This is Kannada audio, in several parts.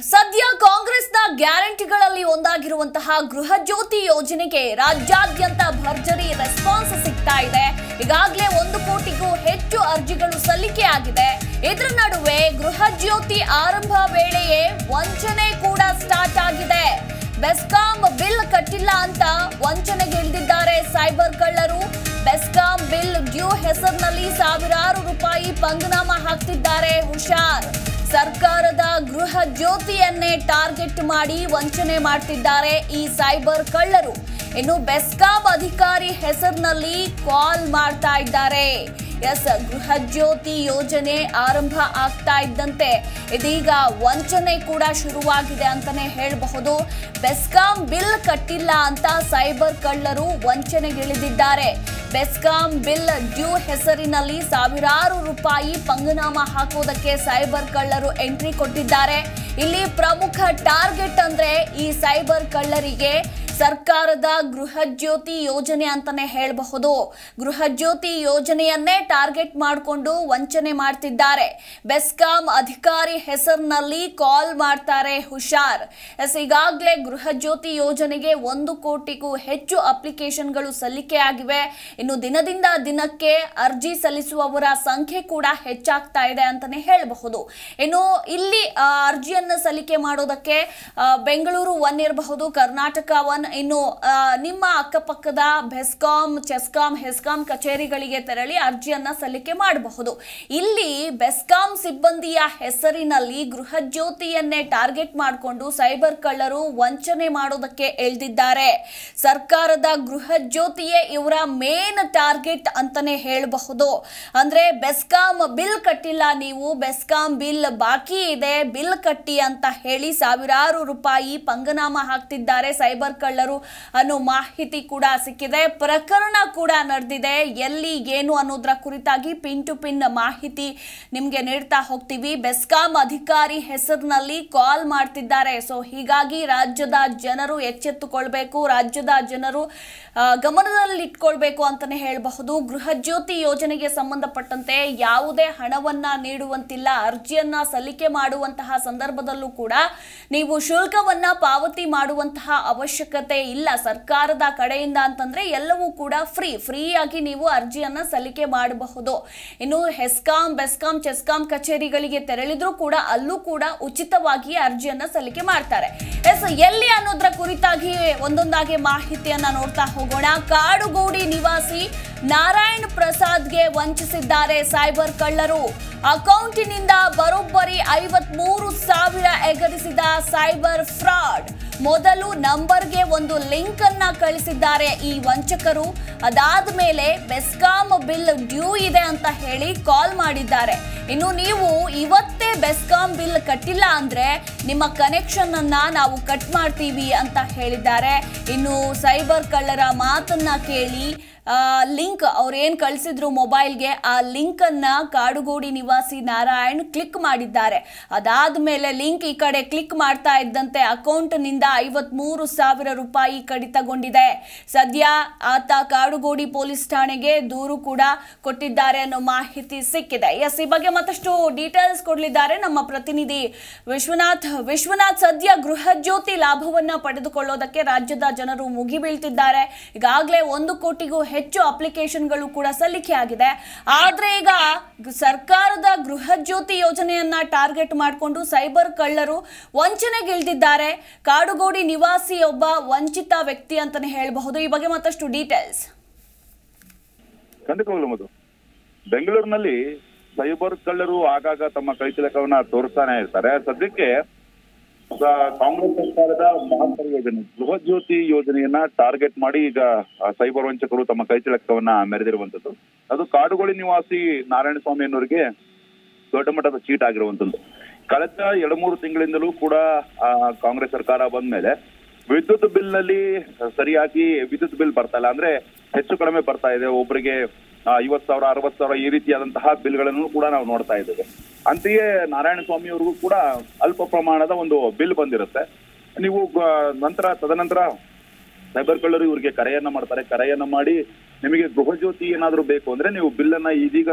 ಸದ್ಯ ಕಾಂಗ್ರೆಸ್ನ ಗ್ಯಾರಂಟಿಗಳಲ್ಲಿ ಒಂದಾಗಿರುವಂತಹ ಗೃಹ ಜ್ಯೋತಿ ಯೋಜನೆಗೆ ರಾಜ್ಯಾದ್ಯಂತ ಭರ್ಜರಿ ರೆಸ್ಪಾನ್ಸ್ ಸಿಗ್ತಾ ಇದೆ. ಈಗಾಗಲೇ ಒಂದು ಕೋಟಿಗೂ ಹೆಚ್ಚು ಅರ್ಜಿಗಳು ಸಲ್ಲಿಕೆ ಆಗಿದೆ. ಇದರ ನಡುವೆ ಗೃಹ ಜ್ಯೋತಿ ಆರಂಭ ವೇಳೆಯೇ ವಂಚನೆ ಕೂಡ ಸ್ಟಾರ್ಟ್ ಆಗಿದೆ. ಬೆಸ್ಕಾಂ ಬಿಲ್ ಕಟ್ಟಿಲ್ಲ ಅಂತ ವಂಚನೆಗಿಳಿದಿದ್ದಾರೆ ಸೈಬರ್ ಕಳ್ಳರು. ಬೆಸ್ಕಾಂ ಬಿಲ್ ಡ್ಯೂ ಹೆಸರಿನಲ್ಲಿ ಸಾವಿರಾರು ರೂಪಾಯಿ ಪಂಗನಾಮ ಹಾಕ್ತಿದ್ದಾರೆ ಹುಷಾರ್. ಗೃಹ ಜ್ಯೋತಿಯನ್ನೇ ಟಾರ್ಗೆಟ್ ಮಾಡಿ ವಂಚನೆ ಮಾಡ್ತಿದ್ದಾರೆ ಈ ಸೈಬರ್ ಕಳ್ಳರು. ಇನ್ನು ಬೆಸ್ಕಾಂ ಅಧಿಕಾರಿ ಹೆಸರಿನಲ್ಲಿ ಕಾಲ್ ಮಾಡ್ತಾ ಇದ್ದಾರೆ. ಎಸ್, ಗೃಹ ಜ್ಯೋತಿ ಯೋಜನೆ ಆರಂಭ ಆಗ್ತಾ ಇದ್ದಂತೆ. ಇದೀಗ ವಂಚನೆ ಕೂಡ ಶುರುವಾಗಿದೆ ಅಂತಾನೆ ಹೇಳಬಹುದು. ಬೆಸ್ಕಾಂ ಬಿಲ್ ಕಟ್ಟಿಲ್ಲ ಅಂತ ಸೈಬರ್ ಕಳ್ಳರು ವಂಚನೆಗಿಳಿದಿದ್ದಾರೆ. ಬೆಸ್ಕಾಂ ಬಿಲ್ ಡ್ಯೂ ಹೆಸರಿನಲ್ಲಿ ಸಾವಿರಾರು ರೂಪಾಯಿ ಪಂಗನಾಮ ಹಾಕೋದಕ್ಕೆ ಸೈಬರ್ ಕಳ್ಳರು ಎಂಟ್ರಿ ಕೊಟ್ಟಿದ್ದಾರೆ. ಇಲ್ಲಿ ಪ್ರಮುಖ ಟಾರ್ಗೆಟ್ ಅಂದ್ರೆ ಈ ಸೈಬರ್ ಕಳ್ಳರಿಗೆ ಸರ್ಕಾರದ ಗೃಹ ಜ್ಯೋತಿ ಯೋಜನೆ ಅಂತಾನೆ ಹೇಳಬಹುದು. ಗೃಹ ಜ್ಯೋತಿ ಯೋಜನೆಯನ್ನೇ ಟಾರ್ಗೆಟ್ ಮಾಡಿಕೊಂಡು ವಂಚನೆ ಮಾಡ್ತಿದ್ದಾರೆ. ಬೆಸ್ಕಾಂ ಅಧಿಕಾರಿ ಹೆಸರಿನಲ್ಲಿ ಕಾಲ್ ಮಾಡ್ತಾರೆ ಹುಷಾರ್. ಎಸ್, ಈಗಾಗಲೇ ಗೃಹ ಜ್ಯೋತಿ ಯೋಜನೆಗೆ ಒಂದು ಕೋಟಿಗೂ ಹೆಚ್ಚು ಅಪ್ಲಿಕೇಶನ್ಗಳು ಸಲ್ಲಿಕೆ ಆಗಿವೆ. ಇನ್ನು ದಿನದಿಂದ ದಿನಕ್ಕೆ ಅರ್ಜಿ ಸಲ್ಲಿಸುವವರ ಸಂಖ್ಯೆ ಕೂಡ ಹೆಚ್ಚಾಗ್ತಾ ಇದೆ ಅಂತಾನೆ ಹೇಳಬಹುದು. ಇನ್ನು ಇಲ್ಲಿ ಅರ್ಜಿಯನ್ನು ಸಲ್ಲಿಕೆ ಮಾಡೋದಕ್ಕೆ ಬೆಂಗಳೂರು ಒನ್ ಇರಬಹುದು, ಕರ್ನಾಟಕ ಒನ್ ಇನ್ನು ನಿಮ್ಮ ಅಕ್ಕಪಕ್ಕದ ಬೆಸ್ಕಾಂ, ಚೆಸ್ಕಾಂ, ಹೆಸ್ಕಾಂ ಕಚೇರಿಗಳಿಗೆ ತೆರಳಿ ಅರ್ಜಿಯನ್ನ ಸಲ್ಲಿಕೆ ಮಾಡಬಹುದು. ಇಲ್ಲಿ ಬೆಸ್ಕಾಂ ಸಿಬ್ಬಂದಿಯ ಹೆಸರಿನಲ್ಲಿ ಗೃಹ ಜ್ಯೋತಿಯನ್ನೇ ಟಾರ್ಗೆಟ್ ಮಾಡಿಕೊಂಡು ಸೈಬರ್ ಕಳ್ಳರು ವಂಚನೆ ಮಾಡೋದಕ್ಕೆ ಎಳ್ದಿದ್ದಾರೆ. ಸರ್ಕಾರದ ಗೃಹ ಜ್ಯೋತಿಯೇ ಇವರ ಮೇನ್ ಟಾರ್ಗೆಟ್ ಅಂತಾನೆ ಹೇಳಬಹುದು. ಅಂದ್ರೆ, ಬೆಸ್ಕಾಂ ಬಿಲ್ ಕಟ್ಟಿಲ್ಲ ನೀವು, ಬೆಸ್ಕಾಂ ಬಿಲ್ ಬಾಕಿ ಇದೆ, ಬಿಲ್ ಕಟ್ಟಿ ಅಂತ ಹೇಳಿ ಸಾವಿರಾರು ರೂಪಾಯಿ ಪಂಗನಾಮ ಹಾಕ್ತಿದ್ದಾರೆ ಸೈಬರ್ ಕಳ್ಳರು. ಅನ್ನೋ ಮಾಹಿತಿ ಕೂಡ ಸಿಕ್ಕಿದೆ. ಪ್ರಕರಣ ಕೂಡ ನಡೆದಿದೆ. ಎಲ್ಲಿ ಏನು ಅನ್ನೋದ್ರ ಕುರಿತಾಗಿ ಪಿನ್ ಟು ಪಿನ್ ಮಾಹಿತಿ ನಿಮ್ಗೆ ನೀಡ್ತಾ ಹೋಗ್ತೀವಿ. ಬೆಸ್ಕಾಂ ಅಧಿಕಾರಿ ಹೆಸರಿನಲ್ಲಿ ಕಾಲ್ ಮಾಡ್ತಿದ್ದಾರೆ. ಸೊ ಹೀಗಾಗಿ ರಾಜ್ಯದ ಜನರು ಎಚ್ಚೆತ್ತುಕೊಳ್ಬೇಕು. ರಾಜ್ಯದ ಜನರು ಗಮನದಲ್ಲಿಟ್ಕೊಳ್ಬೇಕು ಅಂತಾನೆ ಹೇಳಬಹುದು. ಗೃಹ ಜ್ಯೋತಿ ಯೋಜನೆಗೆ ಸಂಬಂಧಪಟ್ಟಂತೆ ಯಾವುದೇ ಹಣವನ್ನ ನೀಡುವಂತಿಲ್ಲ. ಅರ್ಜಿಯನ್ನ ಸಲ್ಲಿಕೆ ಮಾಡುವಂತಹ ಸಂದರ್ಭದಲ್ಲೂ ಕೂಡ ನೀವು ಶುಲ್ಕವನ್ನ ಪಾವತಿ ಮಾಡುವಂತಹ ಅವಶ್ಯಕತೆ ಇಲ್ಲ. ಸರ್ಕಾರದ ಕಡೆಯಿಂದ ಅಂತಂದ್ರೆ ಎಲ್ಲವೂ ಕೂಡ ಫ್ರೀ. ಫ್ರೀಯಾಗಿ ನೀವು ಅರ್ಜಿಯನ್ನ ಸಲ್ಲಿಕೆ ಮಾಡಬಹುದು. ಇನ್ನು ಹೆಸ್ಕಾಂ, ಬೆಸ್ಕಾಂ, ಚೆಸ್ಕಾಂ ಕಚೇರಿಗಳಿಗೆ ತೆರಳಿದ್ರೂ ಕೂಡ ಅಲ್ಲೂ ಕೂಡ ಉಚಿತವಾಗಿ ಅರ್ಜಿಯನ್ನ ಸಲ್ಲಿಕೆ ಮಾಡ್ತಾರೆ. ಎಸ್, ಎಲ್ಲಿ ಅನ್ನೋದ್ರ ಕುರಿತಾಗಿ ಒಂದೊಂದಾಗಿ ಮಾಹಿತಿಯನ್ನ ನೋಡ್ತಾ ಹೋಗೋಣ. ಕಾಡುಗೋಡಿ ನಿವಾಸಿ ನಾರಾಯಣ್ ಪ್ರಸಾದ್ಗೆ ವಂಚಿಸಿದ್ದಾರೆ ಸೈಬರ್ ಕಳ್ಳರು. ಅಕೌಂಟಿನಿಂದ ಬರೋಬ್ಬರಿ ಐವತ್ಮೂರು ಸಾವಿರ ಎಗರಿಸಿದ ಸೈಬರ್ ಫ್ರಾಡ್. ಮೊದಲು ನಂಬರ್ಗೆ ಒಂದು ಲಿಂಕ್ ಅನ್ನ ಕಳಿಸಿದ್ದಾರೆ ಈ ವಂಚಕರು. ಅದಾದ ಮೇಲೆ ಬೆಸ್ಕಾಂ ಬಿಲ್ ಡ್ಯೂ ಇದೆ ಅಂತ ಹೇಳಿ ಕಾಲ್ ಮಾಡಿದ್ದಾರೆ. ಇನ್ನು ನೀವು ಇವತ್ತೇ ಬೆಸ್ಕಾಂ ಬಿಲ್ ಕಟ್ಟಿಲ್ಲ ಅಂದ್ರೆ ನಿಮ್ಮ ಕನೆಕ್ಷನ್ ಅನ್ನ ನಾವು ಕಟ್ ಮಾಡ್ತೀವಿ ಅಂತ ಹೇಳಿದ್ದಾರೆ. ಇನ್ನು ಸೈಬರ್ ಕಳ್ಳರ ಮಾತನ್ನ ಕೇಳಿ ಲಿಂಕ್ ಅವ್ರು ಏನು ಕಳಿಸಿದ್ರು ಮೊಬೈಲ್ಗೆ, ಆ ಲಿಂಕನ್ನು ಕಾಡುಗೋಡಿ ನಿವಾಸಿ ನಾರಾಯಣ್ ಕ್ಲಿಕ್ ಮಾಡಿದ್ದಾರೆ. ಅದಾದ ಮೇಲೆ ಲಿಂಕ್ ಈ ಕಡೆ ಕ್ಲಿಕ್ ಮಾಡ್ತಾ ಇದ್ದಂತೆ ಅಕೌಂಟ್ನಿಂದ ಐವತ್ಮೂರು ಸಾವಿರ ರೂಪಾಯಿ ಕಡಿತಗೊಂಡಿದೆ. ಸದ್ಯ ಆತ ಕಾಡುಗೋಡಿ ಪೊಲೀಸ್ ಠಾಣೆಗೆ ದೂರು ಕೂಡ ಕೊಟ್ಟಿದ್ದಾರೆ ಅನ್ನೋ ಮಾಹಿತಿ ಸಿಕ್ಕಿದೆ. ಎಸ್, ಈ ಬಗ್ಗೆ ಮತ್ತಷ್ಟು ಡೀಟೇಲ್ಸ್ ಕೊಡಲಿದ್ದಾರೆ ನಮ್ಮ ಪ್ರತಿನಿಧಿ ವಿಶ್ವನಾಥ್. ವಿಶ್ವನಾಥ್, ಸದ್ಯ ಗೃಹ ಜ್ಯೋತಿ ಲಾಭವನ್ನ ಪಡೆದುಕೊಳ್ಳೋದಕ್ಕೆ ರಾಜ್ಯದ ಜನರು ಮುಗಿಬೀಳ್ತಿದ್ದಾರೆ. ಈಗಾಗಲೇ ಒಂದು ಕೋಟಿಗೂ ಹೆಚ್ಚು ಅಪ್ಲಿಕೇಶನ್ಗಳು ಕೂಡ ಸಲ್ಲಿಕೆ ಆಗಿದೆ. ಆದರೆ ಈಗ ಸರ್ಕಾರದ ಗೃಹ ಜ್ಯೋತಿ ಯೋಜನೆಯನ್ನ ಟಾರ್ಗೆಟ್ ಮಾಡಿಕೊಂಡು ಸೈಬರ್ ಕಳ್ಳರು ವಂಚನೆಗಿಳಿದಿದ್ದಾರೆ ಕಾಡುಗೋಡಿ ನಿವಾಸಿ ಒಬ್ಬ ವಂಚಿತ ವ್ಯಕ್ತಿ ಅಂತಾನೆ ಹೇಳಬಹುದು. ಈ ಬಗ್ಗೆ ಮತ್ತಷ್ಟು ಡೀಟೇಲ್ಸ್ ಬೆಂಗಳೂರಿನಲ್ಲಿ ಸೈಬರ್ ಕಳ್ಳರು ಆಗಾಗ ತಮ್ಮ ಕೈಚಲಕವನ್ನ ತೋರಿಸ್ತಾನೆ ಇರ್ತಾರೆ. ಸದ್ಯಕ್ಕೆ ಕಾಂಗ್ರೆಸ್ ಸರ್ಕಾರದ ಮಹತ್ತರ ಯೋಜನೆ. ಗೃಹ ಜ್ಯೋತಿ ಯೋಜನೆಯನ್ನ ಟಾರ್ಗೆಟ್ ಮಾಡಿ ಈಗ ಸೈಬರ್ ವಂಚಕರು ತಮ್ಮ ಕೈಚಳಕವನ್ನ ಮೆರೆದಿರುವಂತದ್ದು ಅದು ಕಾಡುಗೋಳಿ ನಿವಾಸಿ ನಾರಾಯಣ ಸ್ವಾಮಿ ಅನ್ನೋರಿಗೆ ದೊಡ್ಡ ಮಟ್ಟದ ಚೀಟ್ ಆಗಿರುವಂತದ್ದು ಕಳೆದ ಎರಡು ಮೂರು ತಿಂಗಳಿಂದಲೂ ಕೂಡ ಕಾಂಗ್ರೆಸ್ ಸರ್ಕಾರ ಬಂದ ಮೇಲೆ ವಿದ್ಯುತ್ ಬಿಲ್ನಲ್ಲಿ ಸರಿಯಾಗಿ ವಿದ್ಯುತ್ ಬಿಲ್ ಬರ್ತಾ ಇಲ್ಲ. ಅಂದ್ರೆ ಹೆಚ್ಚು ಕಡಿಮೆ ಬರ್ತಾ ಇದೆ. ಒಬ್ಬರಿಗೆ ಐವತ್ ಸಾವಿರ ಅರವತ್ ಸಾವಿರ ಈ ರೀತಿಯಾದಂತಹ ಬಿಲ್ಗಳನ್ನು ಕೂಡ ನಾವು ನೋಡ್ತಾ ಇದ್ದೇವೆ. ಅಂತೆಯೇ ನಾರಾಯಣ ಸ್ವಾಮಿ ಅವ್ರಿಗೂ ಕೂಡ ಅಲ್ಪ ಪ್ರಮಾಣದ ಒಂದು ಬಿಲ್ ಬಂದಿರುತ್ತೆ. ನೀವು ನಂತರ ತದನಂತರ ಸೈಬರ್ ಕಳ್ಳರು ಇವರಿಗೆ ಕರೆಯನ್ನ ಮಾಡ್ತಾರೆ. ಕರೆಯನ್ನ ಮಾಡಿ ನಿಮಗೆ ಗೃಹ ಜ್ಯೋತಿ ಏನಾದ್ರು ಬೇಕು ಅಂದ್ರೆ ನೀವು ಬಿಲ್ ಅನ್ನ ಇದೀಗ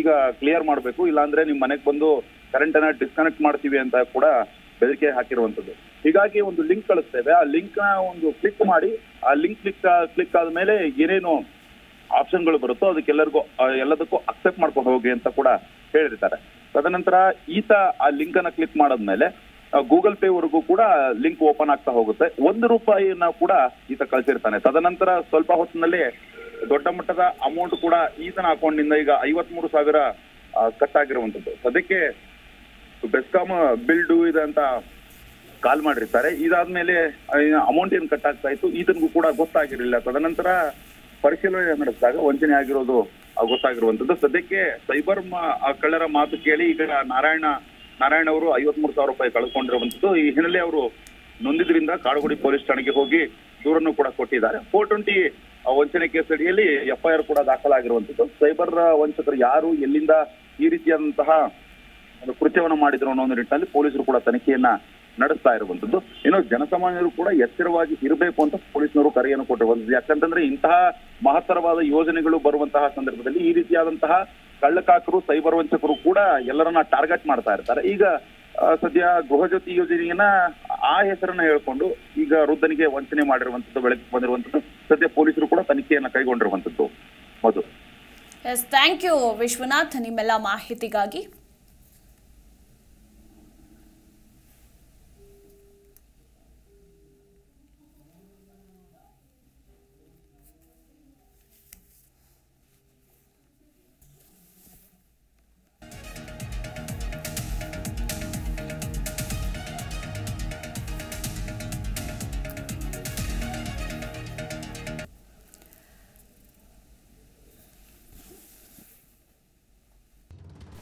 ಈಗ ಕ್ಲಿಯರ್ ಮಾಡಬೇಕು. ಇಲ್ಲಾಂದ್ರೆ ನಿಮ್ ಮನೆಗೆ ಬಂದು ಕರೆಂಟ್ ಅನ್ನ ಡಿಸ್ಕನೆಕ್ಟ್ ಮಾಡ್ತೀವಿ ಅಂತ ಕೂಡ ಬೆದರಿಕೆ ಹಾಕಿರುವಂತದ್ದು ಹೀಗಾಗಿ ಒಂದು ಲಿಂಕ್ ಕಳಿಸ್ತೇವೆ. ಆ ಲಿಂಕ್ ಒಂದು ಕ್ಲಿಕ್ ಮಾಡಿ, ಆ ಲಿಂಕ್ ಕ್ಲಿಕ್ ಕ್ಲಿಕ್ ಆದ್ಮೇಲೆ ಏನೇನು ಆಪ್ಷನ್ಗಳು ಬರುತ್ತೋ ಅದಕ್ಕೆಲ್ಲರಿಗೂ ಎಲ್ಲದಕ್ಕೂ ಅಕ್ಸೆಪ್ಟ್ ಮಾಡ್ಕೊಂಡು ಹೋಗಿ ಅಂತ ಕೂಡ ಹೇಳಿರ್ತಾರೆ. ತದನಂತರ ಈತ ಆ ಲಿಂಕ್ ಅನ್ನ ಕ್ಲಿಕ್ ಮಾಡಿದ್ಮೇಲೆ ಗೂಗಲ್ ಪೇ ವರೆಗೂ ಕೂಡ ಲಿಂಕ್ ಓಪನ್ ಆಗ್ತಾ ಹೋಗುತ್ತೆ. ಒಂದು ರೂಪಾಯಿನ ಕೂಡ ಈತ ಕಳಿಸಿರ್ತಾನೆ. ತದನಂತರ ಸ್ವಲ್ಪ ಹೊತ್ತಿನಲ್ಲಿ ದೊಡ್ಡ ಮಟ್ಟದ ಅಮೌಂಟ್ ಕೂಡ ಈತನ ಅಕೌಂಟ್ನಿಂದ ಈಗ ಐವತ್ಮೂರು ಸಾವಿರ ಕಟ್ ಆಗಿರುವಂತದ್ದು. ಅದಕ್ಕೆ ಬೆಸ್ಕಾಮ್ ಬಿಲ್ ಡೂ ಇದೆ ಅಂತ ಕಾಲ್ ಮಾಡಿರ್ತಾರೆ. ಇದಾದ್ಮೇಲೆ ಅಮೌಂಟ್ ಏನ್ ಕಟ್ ಆಗ್ತಾ ಇತ್ತು, ಈತನಿಗೂ ಕೂಡ ಗೊತ್ತಾಗಿರಲಿಲ್ಲ. ತದನಂತರ ಪರಿಶೀಲನೆ ನಡೆಸಿದಾಗ ವಂಚನೆ ಆಗಿರೋದು ಗೊತ್ತಾಗಿರುವಂತದ್ದು ಸದ್ಯಕ್ಕೆ ಸೈಬರ್ ಕಳ್ಳರ ಮಾತು ಕೇಳಿ ಈಗ ನಾರಾಯಣ ನಾರಾಯಣ ಅವರು ಐವತ್ಮೂರು ಸಾವಿರ ರೂಪಾಯಿ ಕಳ್ಕೊಂಡಿರುವಂತದ್ದು ಈ ಹಿನ್ನೆಲೆ ಅವರು ನೊಂದಿದ್ರಿಂದ ಕಾಡುಗುಡಿ ಪೊಲೀಸ್ ಠಾಣೆಗೆ ಹೋಗಿ ದೂರನ್ನು ಕೂಡ ಕೊಟ್ಟಿದ್ದಾರೆ. ಫೋರ್ ಟ್ವೆಂಟಿ ವಂಚನೆ ಕೇಸ್ ಅಡಿಯಲ್ಲಿ ಎಫ್ಐಆರ್ ಕೂಡ ದಾಖಲಾಗಿರುವಂತದ್ದು ಸೈಬರ್ ವಂಚಕರು ಯಾರು, ಎಲ್ಲಿಂದ ಈ ರೀತಿಯಾದಂತಹ ಕೃತ್ಯವನ್ನು ಮಾಡಿದ್ರು ಅನ್ನೋ ಒಂದು ನಿಟ್ಟಿನಲ್ಲಿ ಪೊಲೀಸರು ಕೂಡ ತನಿಖೆಯನ್ನ ನಡೆಸ್ತಾ ಇರುವಂತದ್ದು. ಇನ್ನು ಜನಸಾಮಾನ್ಯರು ಕೂಡ ಎಚ್ಚರವಾಗಿ ಇರಬೇಕು ಅಂತ ಪೊಲೀಸ್ನವರು ಕರೆಯನ್ನು ಕೊಟ್ಟಿರುವಂತದ್ದು. ಯಾಕಂತಂದ್ರೆ ಇಂತಹ ಮಹತ್ತರವಾದ ಯೋಜನೆಗಳು ಬರುವಂತಹ ಸಂದರ್ಭದಲ್ಲಿ ಈ ರೀತಿಯಾದಂತಹ ಕಳ್ಳಕಾಕರು, ಸೈಬರ್ ವಂಚಕರು ಕೂಡ ಎಲ್ಲರನ್ನ ಟಾರ್ಗೆಟ್ ಮಾಡ್ತಾ ಇರ್ತಾರೆ. ಈಗ ಸದ್ಯ ಗೃಹಜ್ಯೋತಿ ಯೋಜನೆಯನ್ನ ಆ ಹೆಸರನ್ನ ಹೇಳ್ಕೊಂಡು ಈಗ ವೃದ್ಧನಿಗೆ ವಂಚನೆ ಮಾಡಿರುವಂತದ್ದು, ಬೆಳಕಿಗೆ ಬಂದಿರುವಂತದ್ದು, ಸದ್ಯ ಪೊಲೀಸರು ಕೂಡ ತನಿಖೆಯನ್ನ ಕೈಗೊಂಡಿರುವಂತದ್ದು. Madhu. Yes thank you Vishwanath. ನಿಮ್ಮೆಲ್ಲ ಮಾಹಿತಿಗಾಗಿ